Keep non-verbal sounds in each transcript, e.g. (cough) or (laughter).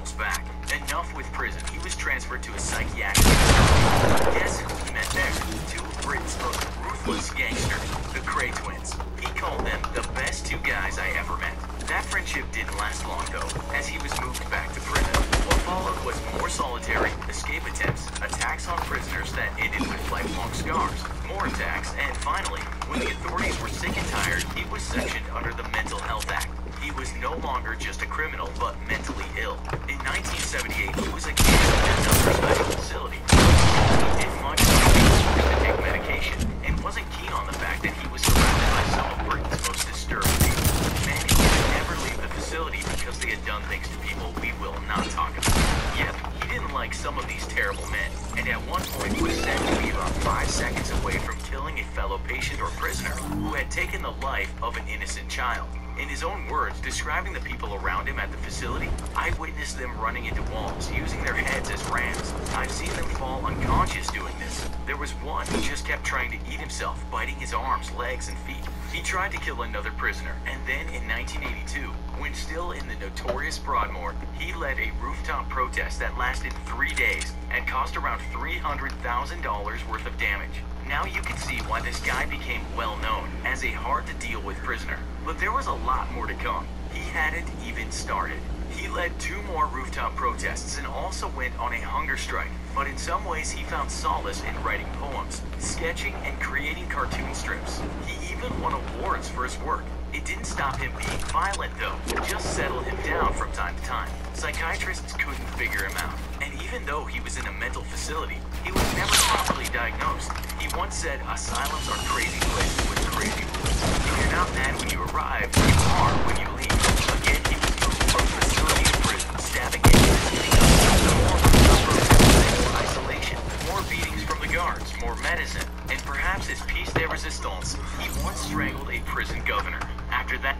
Back. Enough with prison. He was transferred to a psychiatric facility. Guess who he met there? Two of Britain's most ruthless gangsters, the Kray twins. He called them the best two guys I ever met. That friendship didn't last long though, as he was moved back to prison. What followed was more solitary, escape attempts, attacks on prisoners that ended with lifelong scars, more attacks, and finally, when the authorities were sick and tired, he was sectioned under the Mental Health Act. He was no longer just a criminal, but mentally ill. In 1978, he was again sent under special facility. He did much to take medication, and wasn't keen on the fact that he was surrounded by some of Britain's most disturbed people. Many would never leave the facility because they had done things to people we will not talk about. Yet, he didn't like some of these terrible men, and at one point was said to be about five seconds away from killing a fellow patient or prisoner who had taken the life of an innocent child. In his own words, describing the people around him at the facility, I've witnessed them running into walls, using their heads as rams. I've seen them fall unconscious doing this. There was one who just kept trying to eat himself, biting his arms, legs, and feet. He tried to kill another prisoner, and then in 1982, when still in the notorious Broadmoor, he led a rooftop protest that lasted three days and cost around $300,000 worth of damage. Now you can see why this guy became well known as a hard to deal with prisoner. But there was a lot more to come. He hadn't even started. He led two more rooftop protests and also went on a hunger strike. But in some ways, he found solace in writing poems, sketching, and creating cartoon strips. He even won awards for his work. It didn't stop him being violent, though. It just settled him down from time to time. Psychiatrists couldn't figure him out. And even though he was in a mental facility, he was never properly diagnosed. He once said asylums are crazy places with crazy rules. If you're not mad when you arrive, you are when you leave. Again, he was moved from facility to prison, stabbing inmates, hitting others, more rooftop protests, more isolation, more beatings from the guards, more medicine, and perhaps his piece de resistance. He once strangled a prison governor. After that,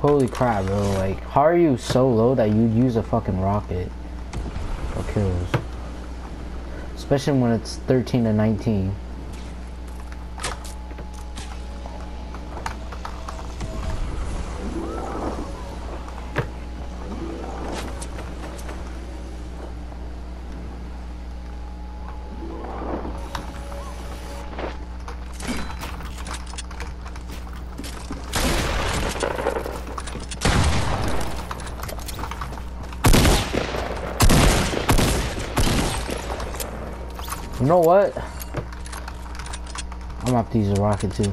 Holy crap, bro. Like, how are you so low that you'd use a fucking rocket for kills? Especially when it's 13 to 19. You know what? I'm gonna have to use a rocket too.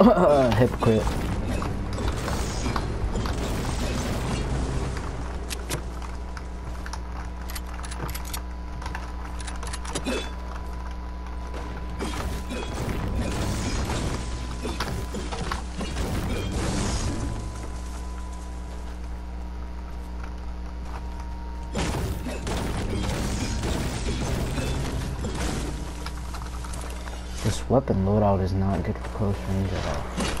(laughs) Hypocrite. This weapon loadout is not good for close range at all.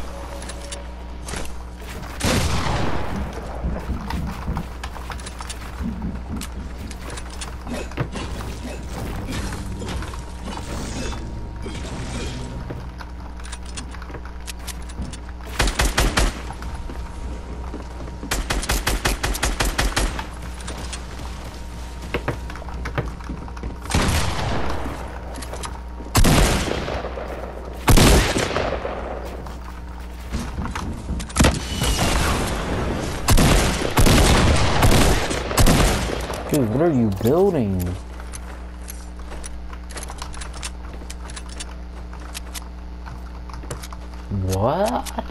What are you building? What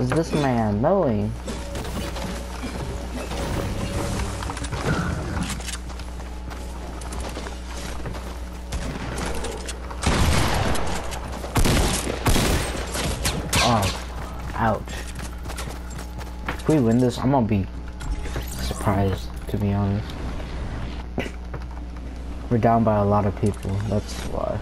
is this man doing? Oh, ouch. If we win this, I'm gonna be surprised, to be honest. We're down by a lot of people, that's why.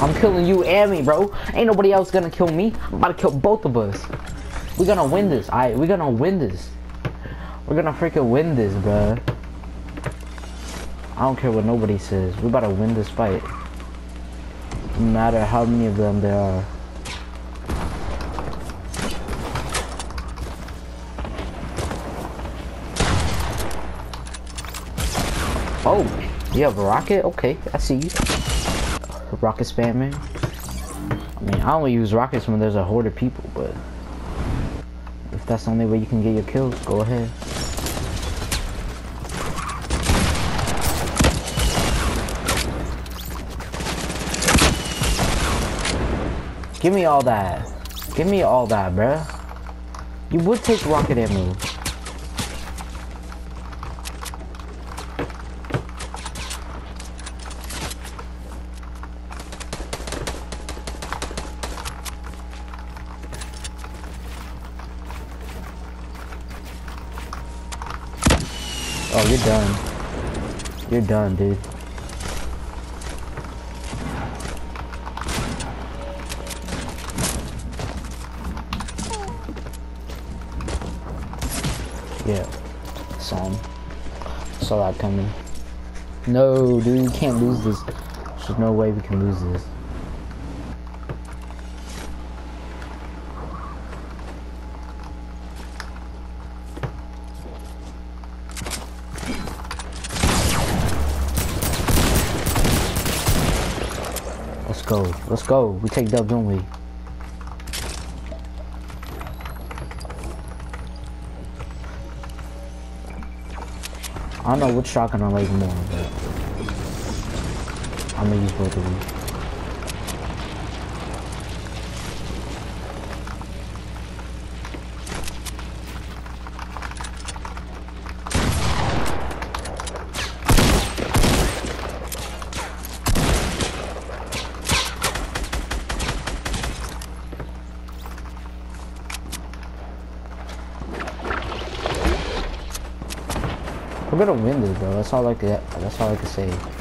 I'm killing you and me, bro. Ain't nobody else gonna kill me. I'm about to kill both of us. We're gonna win this. I we're gonna win this. We're gonna freaking win this, bro. I don't care what nobody says. We're about to win this fight. No matter how many of them there are. Oh, you have a rocket? Okay, I see you. Rocket spamming. I mean, I only use rockets when there's a horde of people, but that's the only way you can get your kills, go ahead. Give me all that. Give me all that, bruh. You would take rocket ammo. Oh, you're done. You're done, dude. Yeah. Saw. Saw that coming. No, dude, you can't lose this. There's no way we can lose this. Let's go. Let's go. We take dubs, don't we? I don't know which shotgun I like more, but I'm gonna use both of these. We're gonna win this, bro. That's all I can. That's all I can say.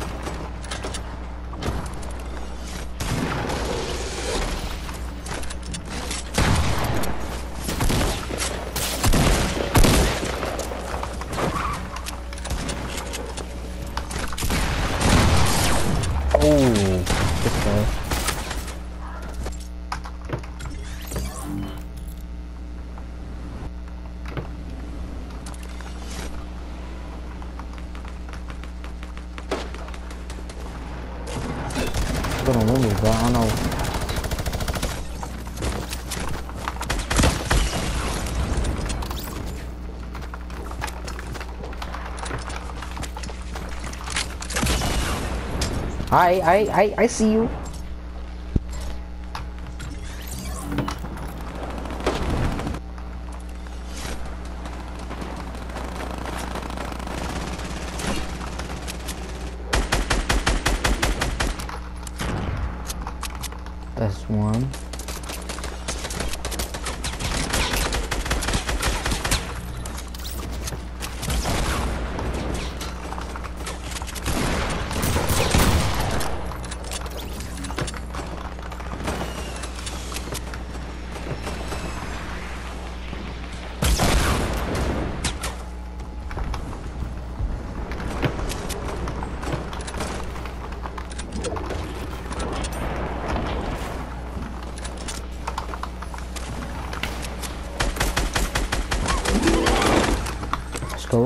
Gonna win this, bro. I don't know. I, I, I, I see you.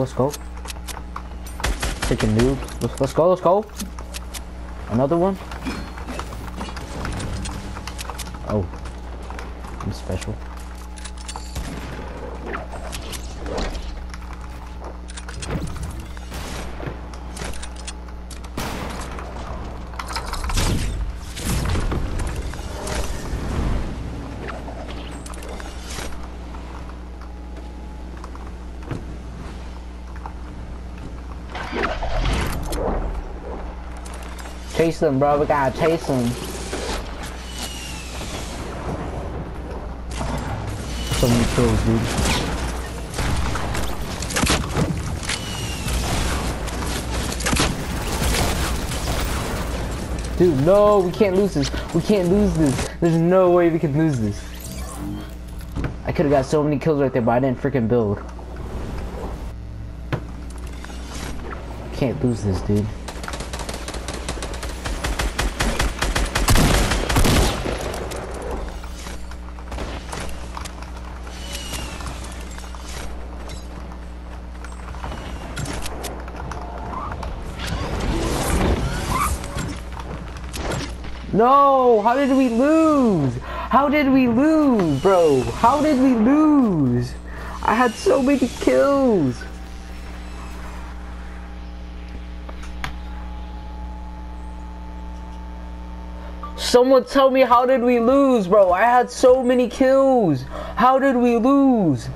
Let's go, let's go. Take a noob. Let's, let's go, let's go. Another one. Oh. I'm special. Chase them, bro. We gotta chase them. So many kills, dude. Dude, no, we can't lose this. We can't lose this. There's no way we can lose this. I could have got so many kills right there, but I didn't freaking build. Can't lose this, dude. No! How did we lose? How did we lose, bro? How did we lose? I had so many kills. Someone tell me how did we lose, bro? I had so many kills. How did we lose?